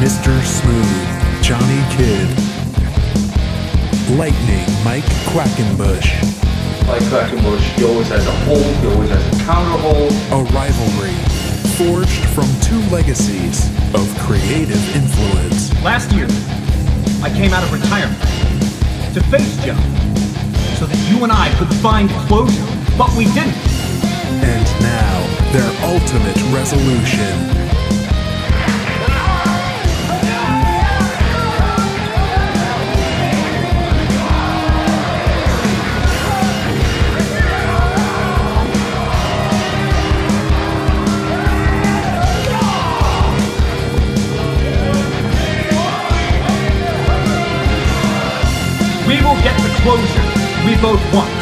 Mr. Smooth, Johnny Kidd. Lightning, Mike Quackenbush. Like Quackenbush, he always has a hold, he always has a counter hold. A rivalry forged from two legacies of creative influence. Last year, I came out of retirement to face Joe so that you and I could find closure, but we didn't. And now, their ultimate resolution. We will get the closure we both want.